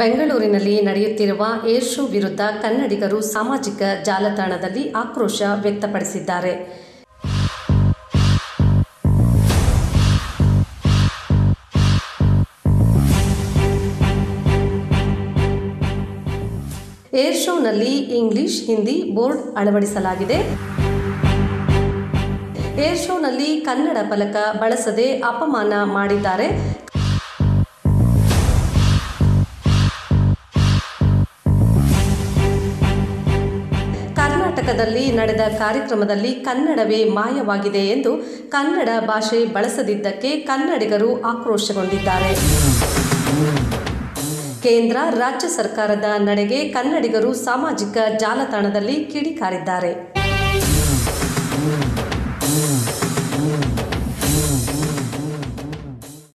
ಬೆಂಗಳೂರಿನಲ್ಲಿ ನಡೆಯುತ್ತಿರುವ air show ವಿರುದ್ಧ ಕನ್ನಡಿಗರು ಸಾಮಾಜಿಕ ಜಾಲತಾಣದಲ್ಲಿ ಆಕ್ರೋಶ ವ್ಯಕ್ತಪಡಿಸಿದ್ದಾರೆ. ಏರ್ ಶೋನಲ್ಲಿ ಇಂಗ್ಲಿಷ್, ಹಿಂದಿ ಬೋರ್ಡ್ ಅಳವಡಿಸಲಾಗಿದೆ. ಏರ್ ಶೋನಲ್ಲಿ ಕನ್ನಡ ಫಲಕ ಬಳಸದೆ ಅಪಮಾನ ಮಾಡಿದ್ದಾರೆ. ಕರ್ನಾಟಕದಲ್ಲಿ ನಡೆದ ಕಾರ್ಯಕ್ರಮದಲ್ಲಿ ಕನ್ನಡವೇ ಮಾಯವಾಗಿದೆ ಎಂದು ಕನ್ನಡ ಭಾಷೆ ಬಳಸದಿದ್ದಕ್ಕೆ ಕನ್ನಡಿಗರು ಆಕ್ರೋಶಗೊಂಡಿದ್ದಾರೆ. ಕೇಂದ್ರ, ರಾಜ್ಯ ಸರ್ಕಾರದ ನಡೆಗೆ ಕನ್ನಡಿಗರು ಸಾಮಾಜಿಕ ಜಾಲತಾಣದಲ್ಲಿ ಕಿಡಿಕಾರಿದ್ದಾರೆ.